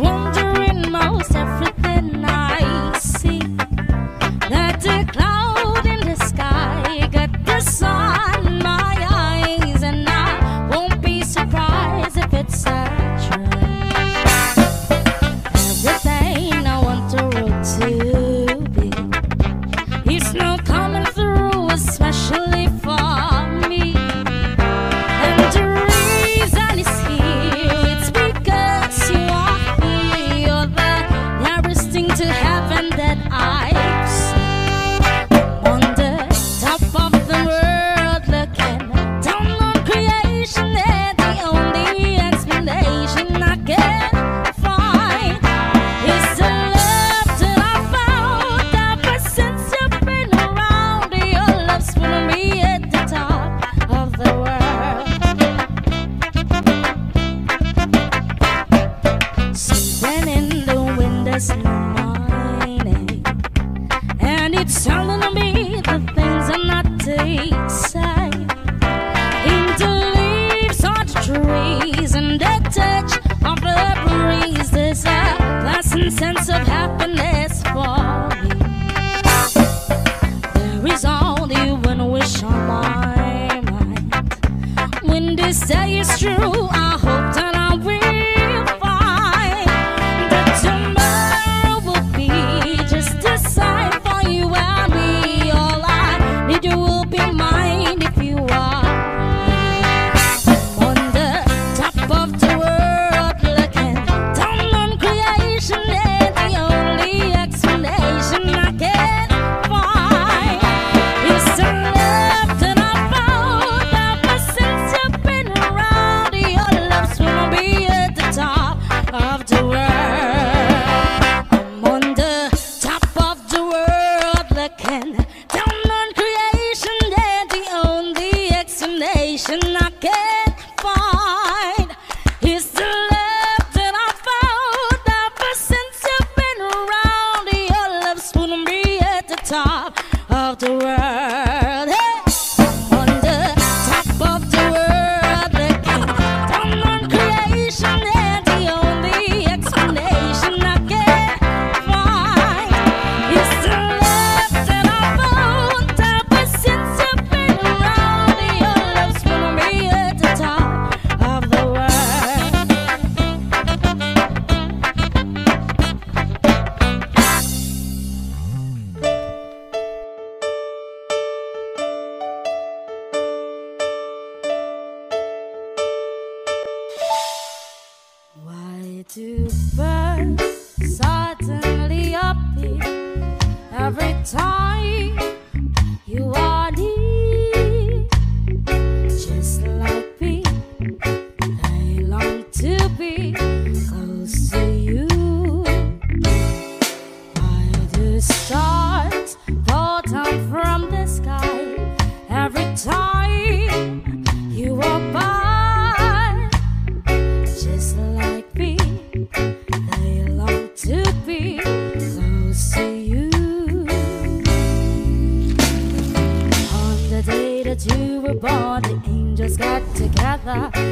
One. I telling me the things I'm not inside. In the leaves on the trees and the touch of the breeze, there's a lasting sense of happiness for me. There is only one wish on my mind. When true, to burn suddenly up, every time you are near. Just like me, I long to be. that you were born, the angels got together.